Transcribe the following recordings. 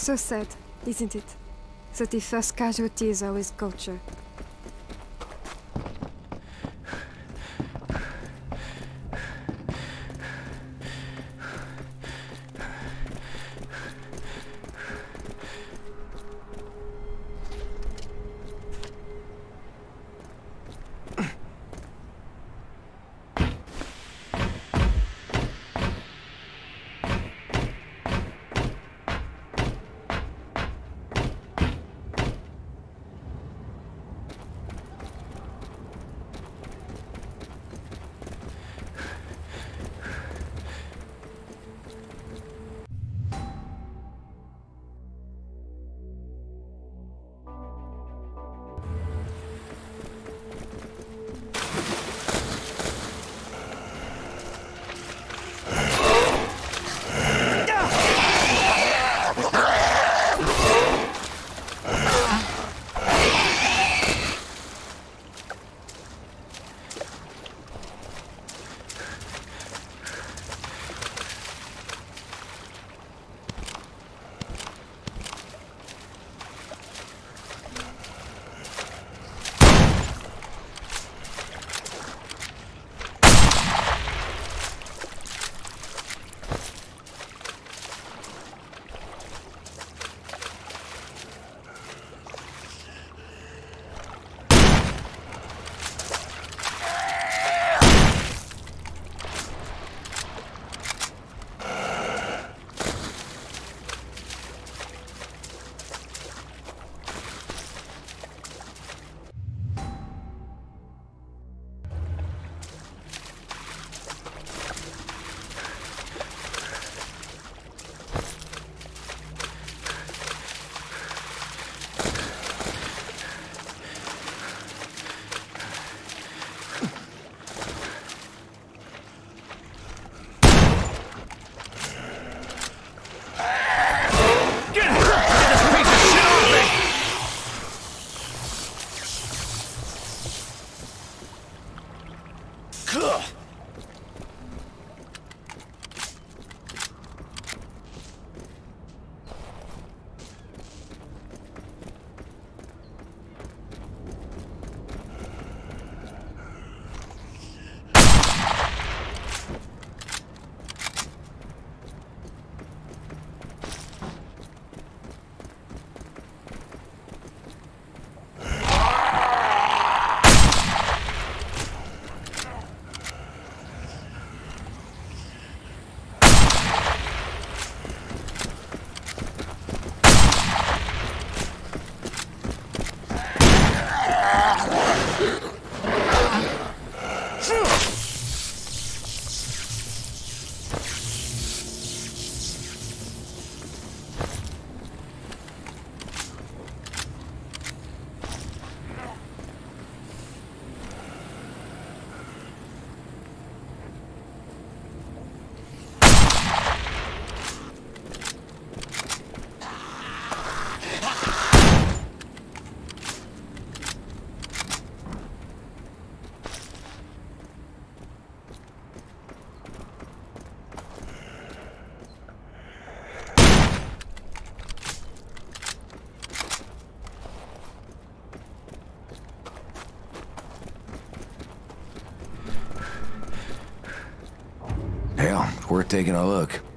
So sad, isn't it? That the first casualty is always culture. Hell, taking a look.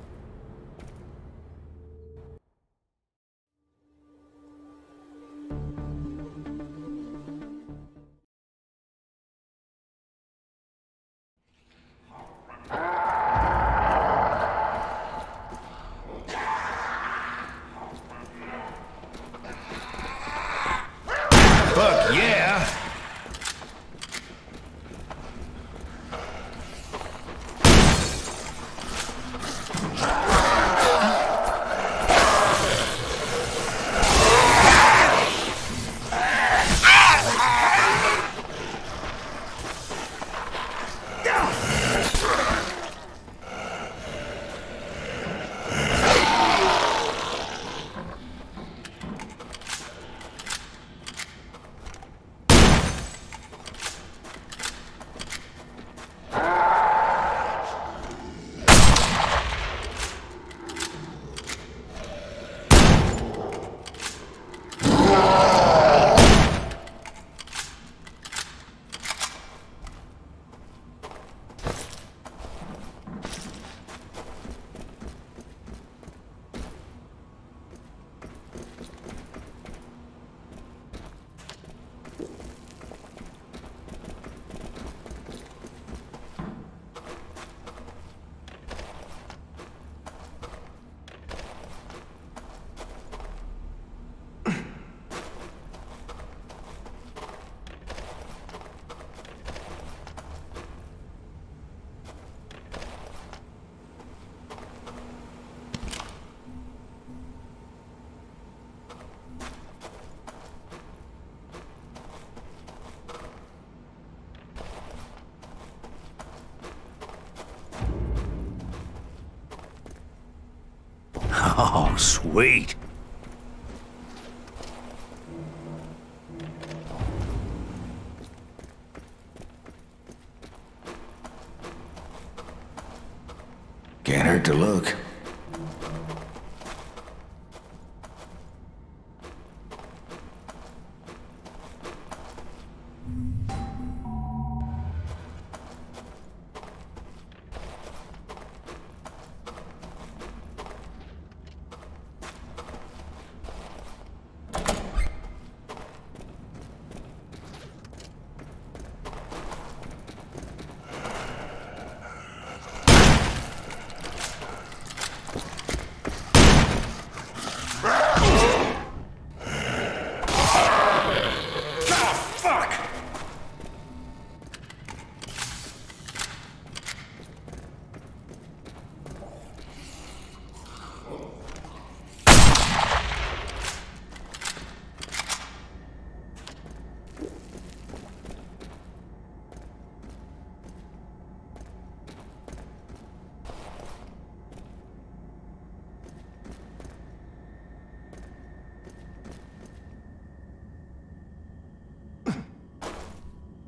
Sweet.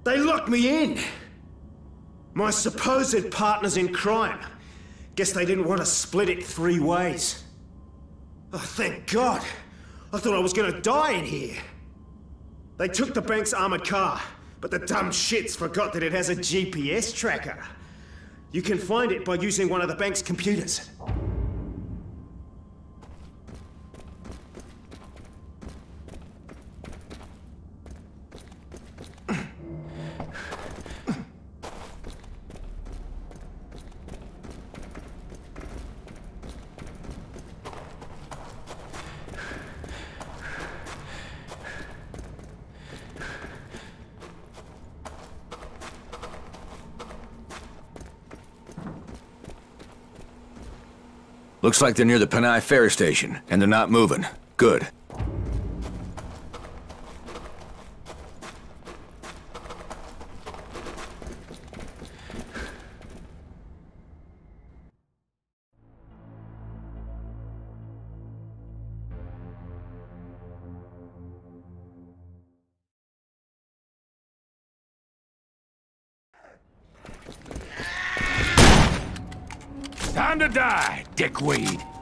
They locked me in. My supposed partners in crime. Guess they didn't want to split it three ways. Oh, thank God. I thought I was gonna die in here. They took the bank's armored car, but the dumb shits forgot that it has a GPS tracker. You can find it by using one of the bank's computers. Looks like they're near the Palanai ferry station, and they're not moving. Good. Dickweed.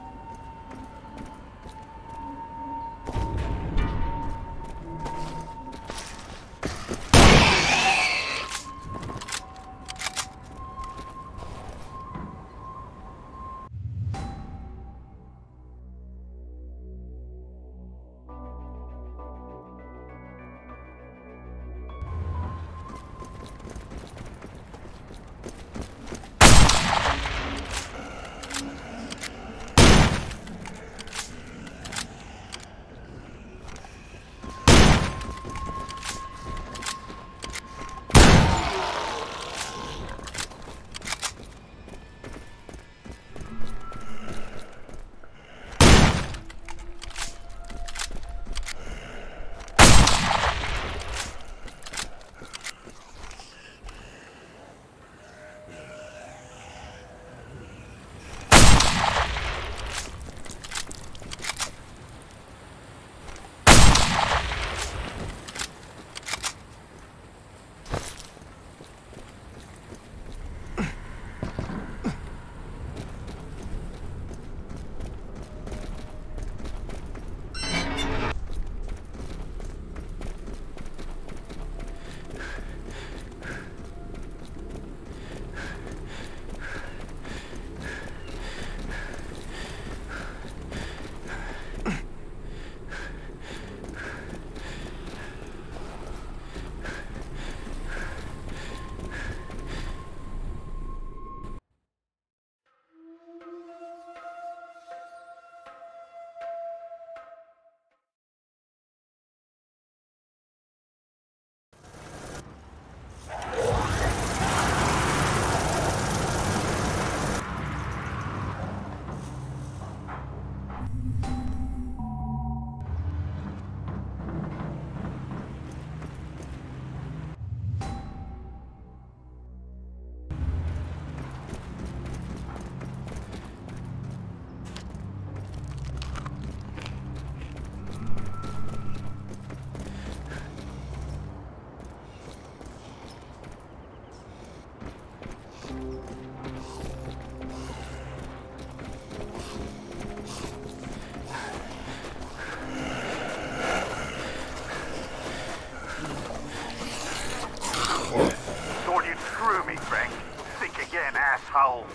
Thought you'd screw me, Frank. Think again, asshole.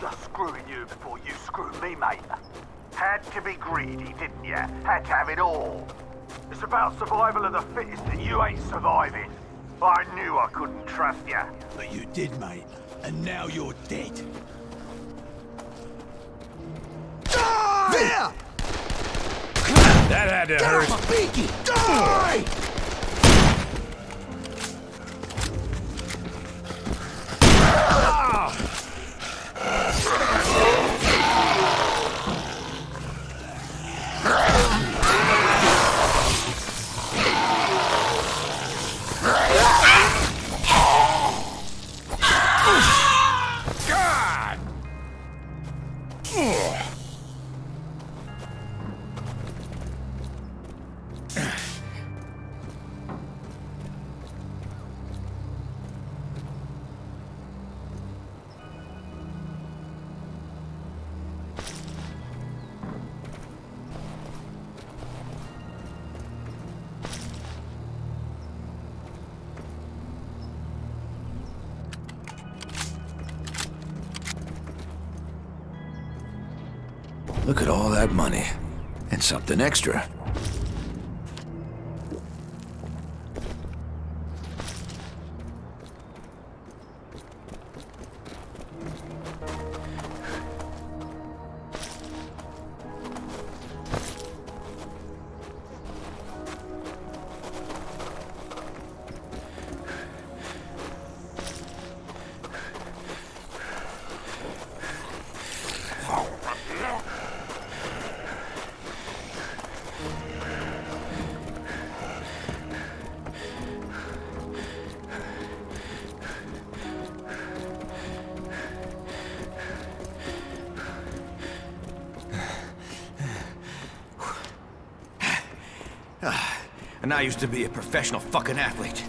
Just screwing you before you screw me, mate. Had to be greedy, didn't you? Had to have it all. It's about survival of the fittest, and you ain't surviving. I knew I couldn't trust you. But you did, mate. And now you're dead. Die! There! That had to hurt. Beaky! Die! Extra. And I used to be a professional fucking athlete.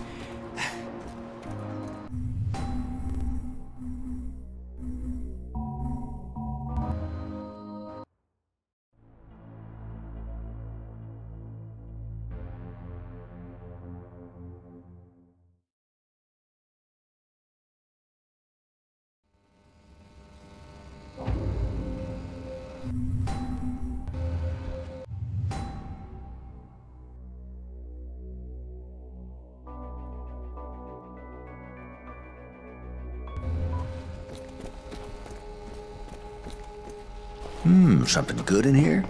Something good in here?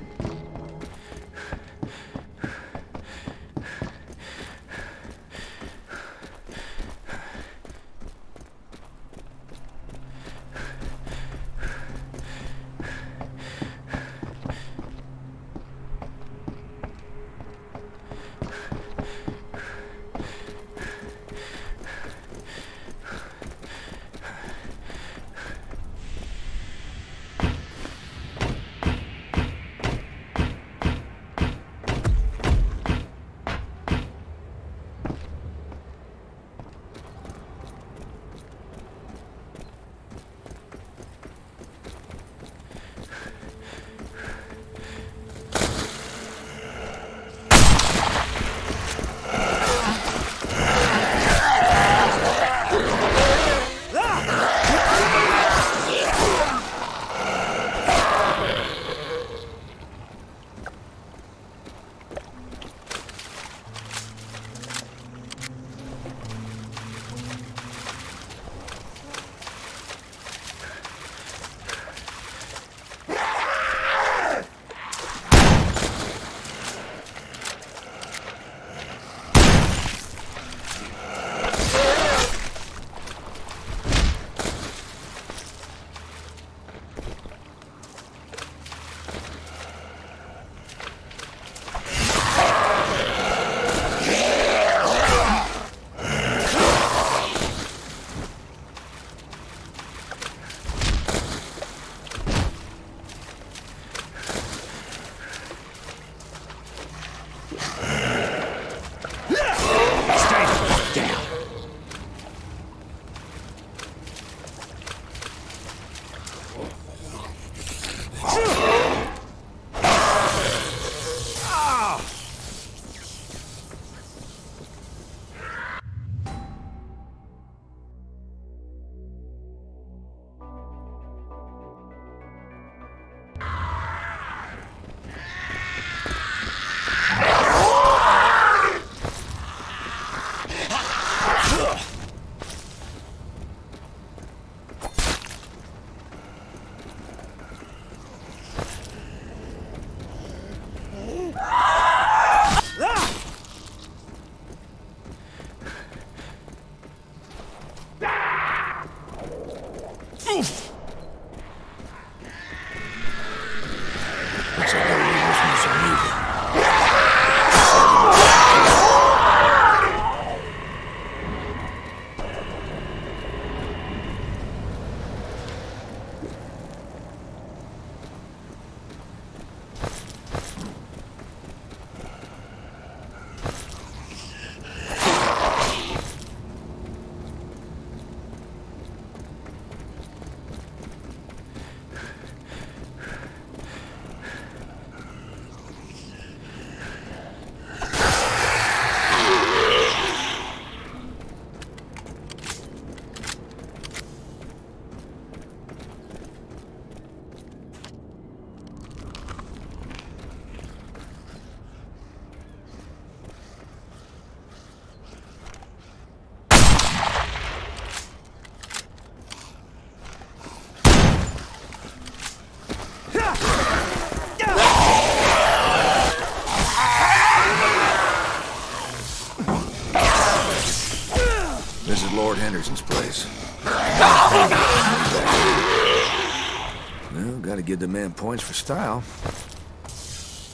Man points for style.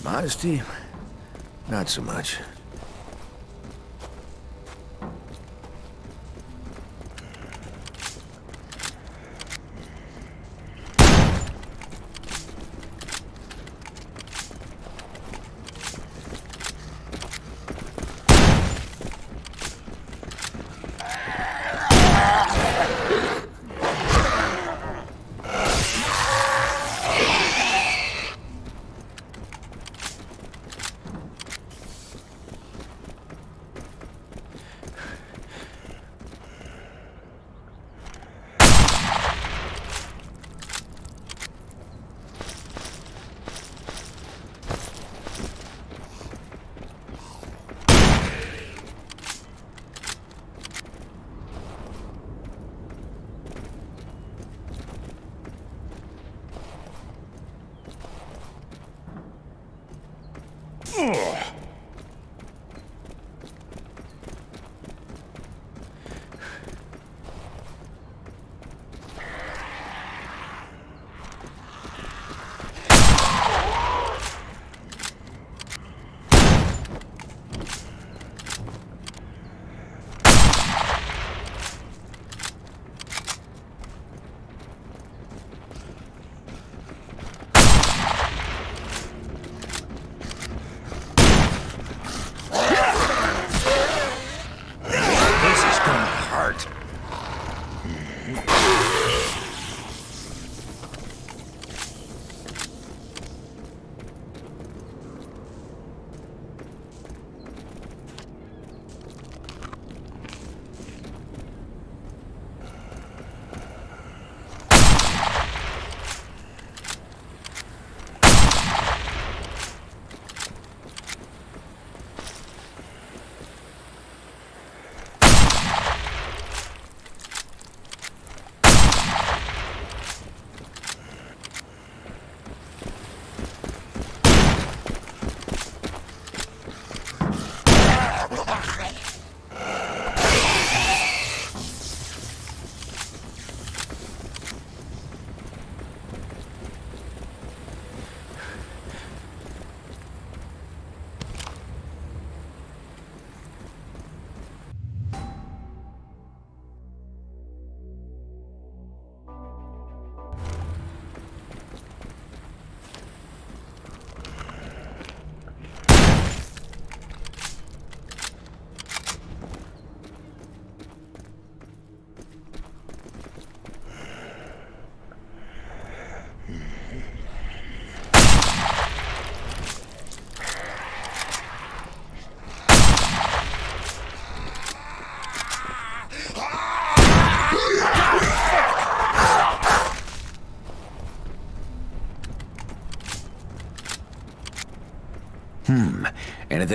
Modesty, not so much.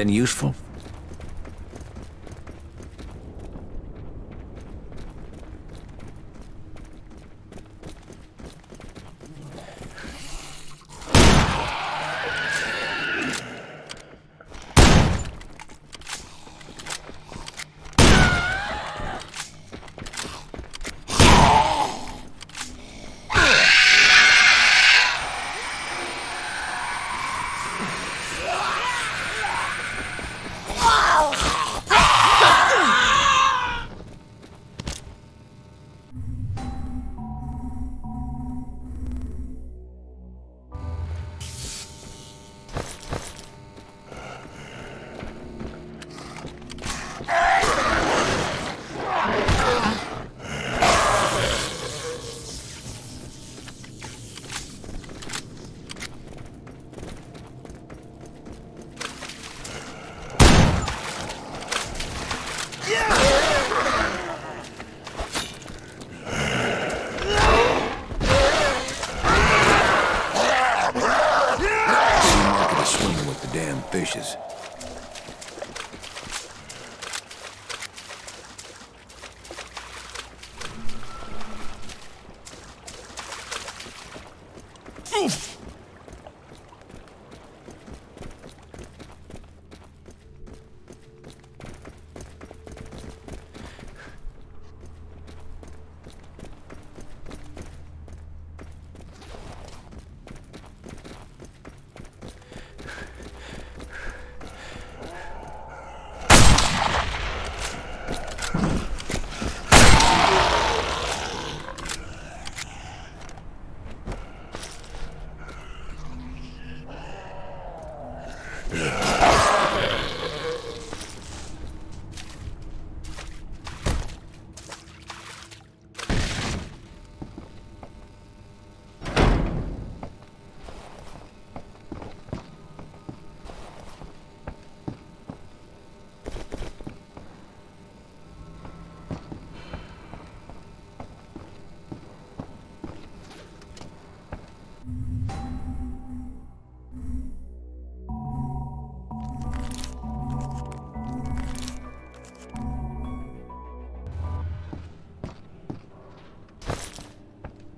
Anything useful?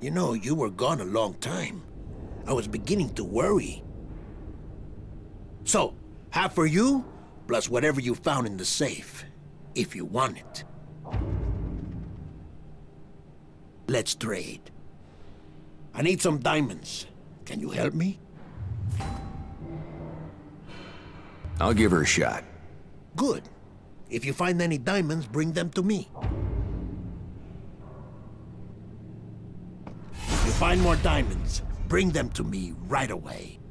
You know, you were gone a long time. I was beginning to worry. So, half for you, plus whatever you found in the safe, if you want it. Let's trade. I need some diamonds. Can you help me? I'll give her a shot. Good. If you find any diamonds, bring them to me. If you find more diamonds, bring them to me right away.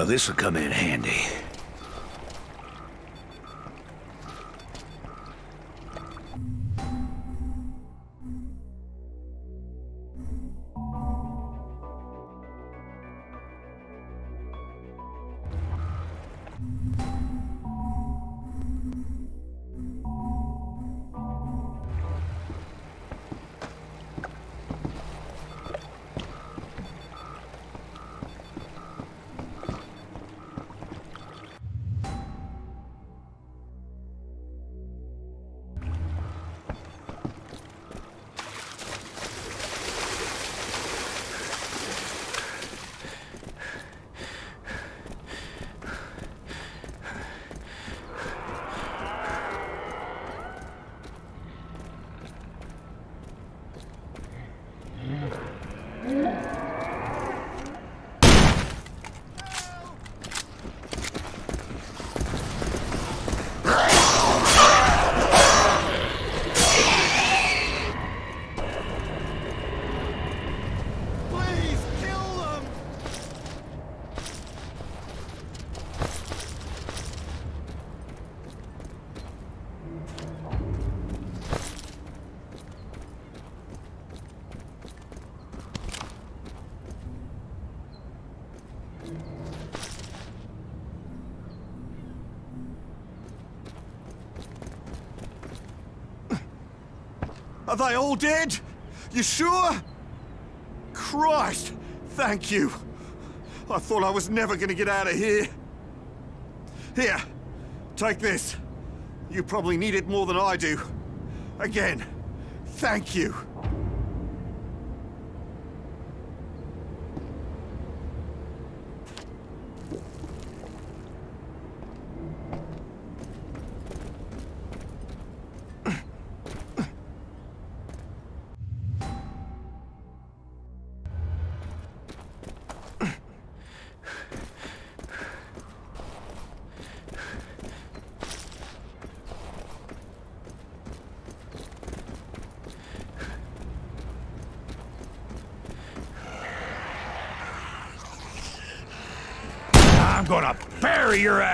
Well, this'll come in handy. Are they all dead? You sure? Christ! Thank you. I thought I was never gonna get out of here. Here, take this. You probably need it more than I do. Again, thank you. I'm gonna bury your ass!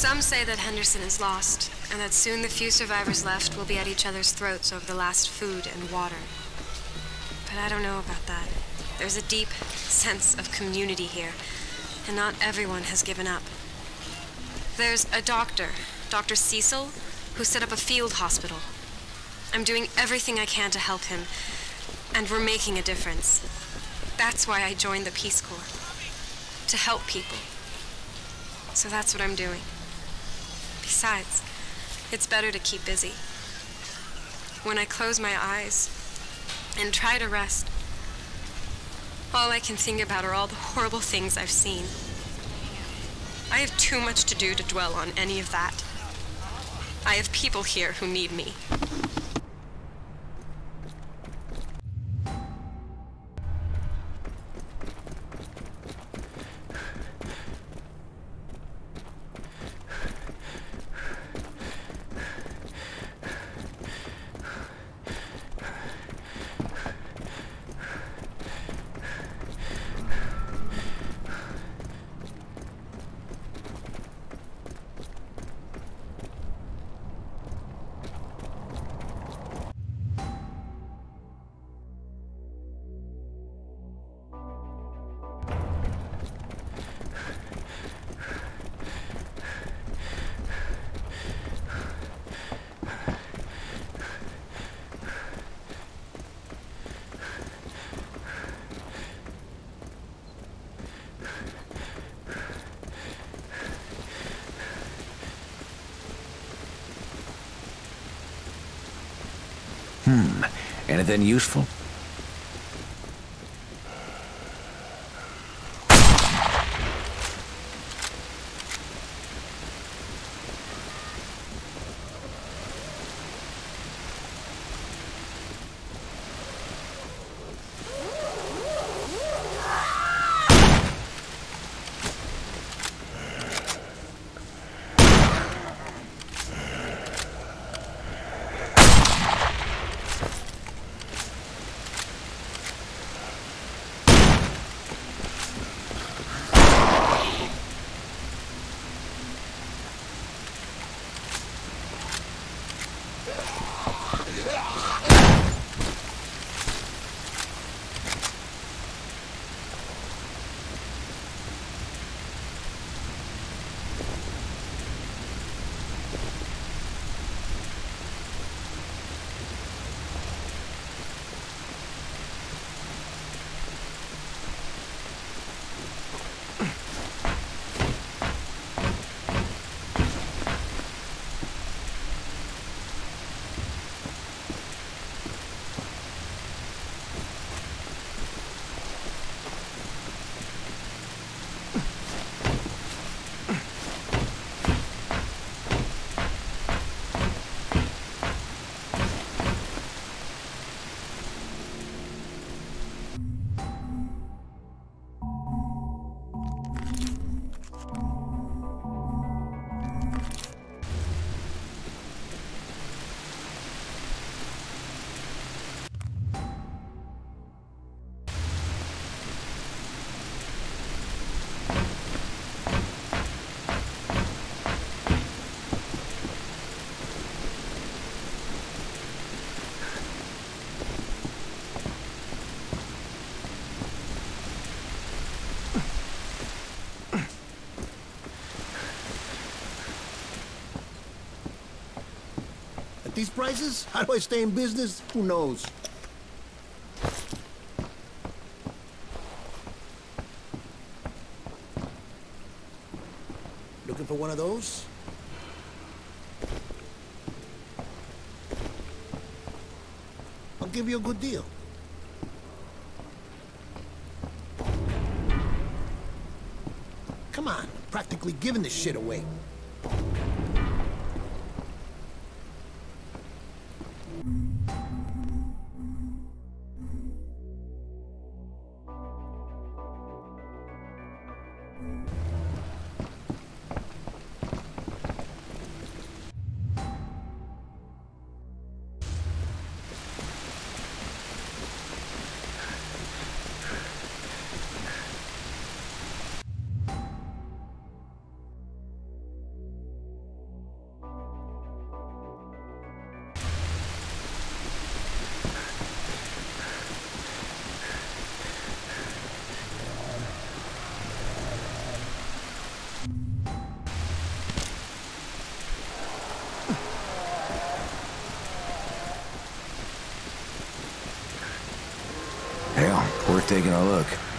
Some say that Henderson is lost, and that soon the few survivors left will be at each other's throats over the last food and water. But I don't know about that. There's a deep sense of community here, and not everyone has given up. There's a doctor, Dr. Cecil, who set up a field hospital. I'm doing everything I can to help him, and we're making a difference. That's why I joined the Peace Corps. To help people. So that's what I'm doing. Besides, it's better to keep busy. When I close my eyes and try to rest, all I can think about are all the horrible things I've seen. I have too much to do to dwell on any of that. I have people here who need me. Anything useful? These prices, how do I stay in business? Who knows? Looking for one of those? I'll give you a good deal. Come on, practically giving this shit away. Worth taking a look.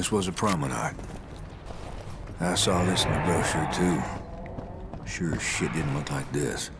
This was a promenade. I saw this in the brochure, too. Sure shit didn't look like this.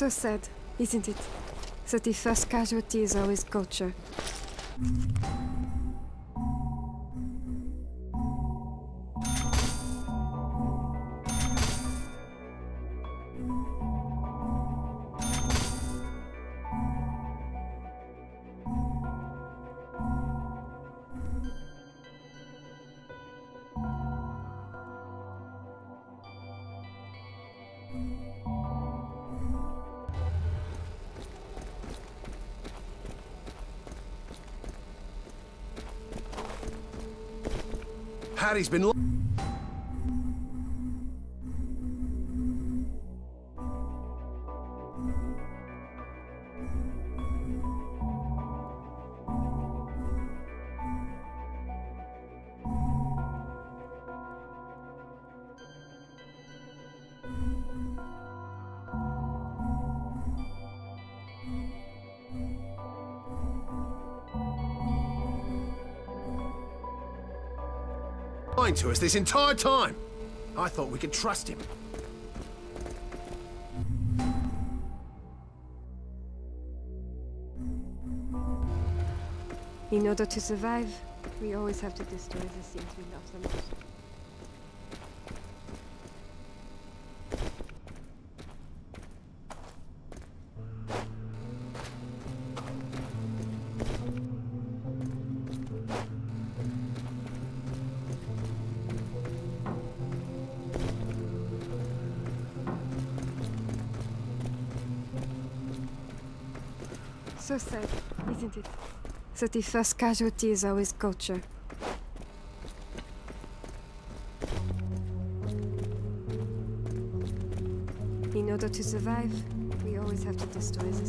So sad, isn't it? That the first casualty is always culture. Harry's Benoit. Lying to us this entire time. I thought we could trust him. In order to survive, we always have to destroy the things we love the most. So sad, isn't it? That the first casualty is always culture. In order to survive, we always have to destroy the